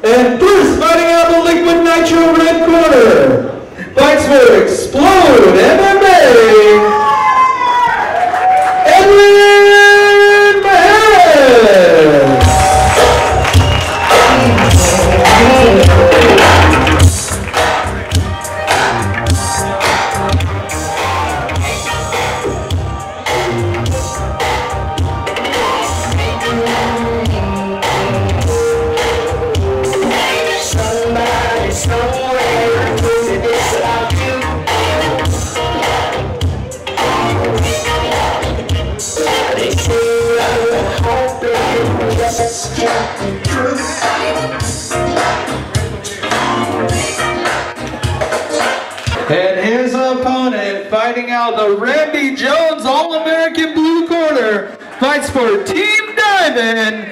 And first, fighting out the Liquid Nitro Red Corner, fights will Xplode MMA. And his opponent, fighting out the Randy Jones All-American Blue Corner, fights for Team Diamond,